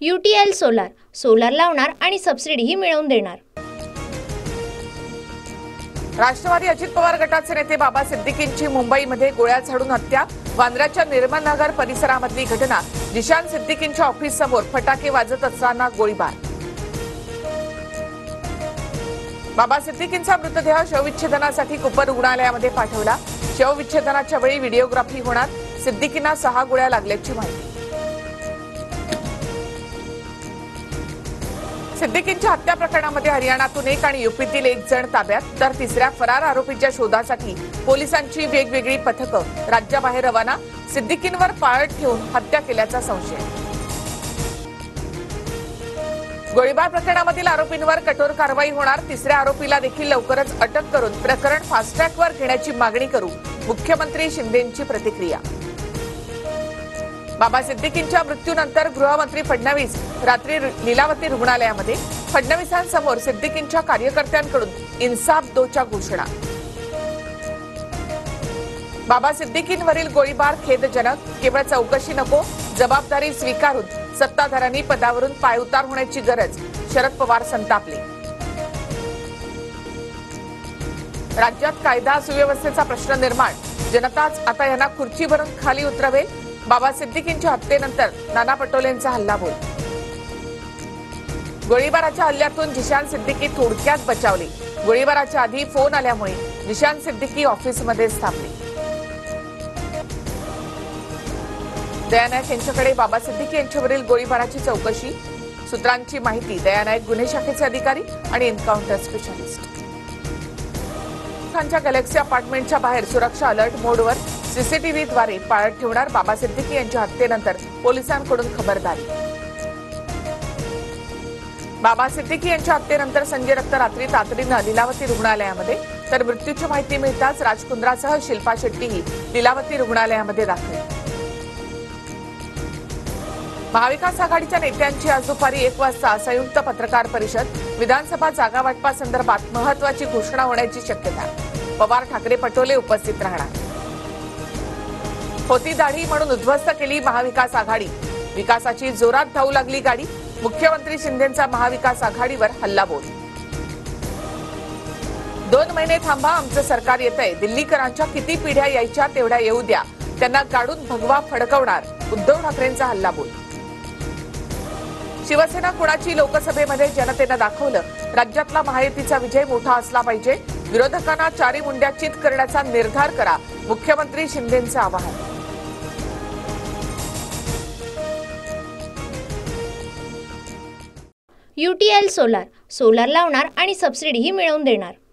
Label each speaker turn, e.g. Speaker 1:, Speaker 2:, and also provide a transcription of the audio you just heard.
Speaker 1: UTL solar. Solar लावणार आणि सबसिडीही मिळवून देणार.
Speaker 2: राष्ट्रवादी अजित पवार गटाचे नेते बाबा सिद्दीकींची मुंबईमध्ये गोळ्या झाडून हत्या. वांद्र्याच्या निर्मल नगर परिसरामधली घटना. निशांत सिद्दीकींच्या ऑफिस समोर फटाके वाजत असताना गोळीबार. बाबा सिद्दीकींचा मृतदेह शवविच्छेदनासाठी कुपर रुग्णालयामध्ये पाठवला. शवविच्छेदनाच्या वेळी व्हिडिओग्राफी होणार. सिद्दीकींना सहा गोळ्या लागल्याची माहिती. सिद्दीकींच्या हत्या प्रकरणामध्ये हरियाणातून एक आणि युपीतील एक जण ताब्यात तर तिसऱ्या फरार आरोपीच्या शोधासाठी पोलिसांची वेगवेगळी पथकं राज्याबाहेर रवाना सिद्दीकींवर पाळत ठेवून हत्या केल्याचा संशय. गोळीबार प्रकरणामधील आरोपींवर कठोर कारवाई होणार तिसऱ्या आरोपीला देखील लवकरच अटक करून प्रकरण फास्ट्रॅकवर घेण्याची मागणी करू मुख्यमंत्री शिंदेंची प्रतिक्रिया. बाबा सिद्दीकींच्या मृत्यूनंतर गृहमंत्री फडणवीस रात्री लीलावती रुग्णालयामध्ये फडणवीसांसमोर सिद्दीकींच्या कार्यकर्त्यांकडून इन्साफ दोच्या घोषणा. बाबा सिद्दीकींवरील गोळीबार खेदजनक केवळ चौकशी नको जबाबदारी स्वीकारून सत्ताधाऱ्यांनी पदावरून पायउतार होण्याची गरज शरद पवार संतापले. राज्यात कायदा सुव्यवस्थेचा प्रश्न निर्माण जनताच आता यांना खुर्ची भरून खाली उतरवेल बाबा सिद्दीकींच्या हत्येनंतर नाना पटोलेंचा हल्लाबोल गोळीबाराच्या हल्ल्यातून जिशान सिद्दीकी थोडक्यात बचावली. गोळीबाराच्या आधी फोन आल्यामुळे जिशान सिद्दीकी ऑफिसमध्येच स्थापली. दयानायक यांच्याकडे बाबा सिद्दीकी यांच्यावरील गोळीबाराची चौकशी सूत्रांची माहिती दयानायक गुन्हे शाखेचे अधिकारी आणि एन्काउंटर स्पेशालिस्ट. खानच्या गॅलेक्सी अपार्टमेंटच्या बाहेर सुरक्षा अलर्ट मोडवर सीसीटीव्हीद्वारे पाळत ठेवणार बाबा सिद्दीकी यांच्या हत्येनंतर पोलिसांकडून खबरदारी. बाबा सिद्दीकी यांच्या हत्येनंतर संजय रक्त रात्री तातडीनं लीलावती रुग्णालयामध्ये. तर मृत्यूची माहिती मिळताच राजकुंद्रासह शिल्पा शेट्टीही लीलावती रुग्णालयामध्ये दाखल. महाविकास आघाडीच्या नेत्यांची आज दुपारी एक वाजता संयुक्त पत्रकार परिषद विधानसभा जागा वाटपासंदर्भात महत्वाची घोषणा होण्याची शक्यता. पवार ठाकरे पटोले उपस्थित राहणार. होती दाढी म्हणून उद्ध्वस्त केली महाविकास आघाडी. विकासाची जोरात धावू लागली गाडी. मुख्यमंत्री शिंदेचा महाविकास आघाडीवर हल्लाबोल. दोन महिने थांबा आमचं सरकार येतंय. दिल्लीकरांच्या किती पिढ्या यायच्या तेवढ्या येऊ द्या. त्यांना काढून भगवा फडकवणार उद्धव ठाकरेंचा हल्लाबोल. शिवसेना कुणाची लोकसभेमध्ये जनतेनं दाखवलं? राज्यातला महायुतीचा विजय मोठा असला पाहिजे. विरोधकांना चारी मुंड्या चित करण्याचा निर्धार करा. मुख्यमंत्री शिंदेचं आवाहन.
Speaker 1: UTL solar. सोलार लावणार आणि सबसिडीही मिळवून देणार.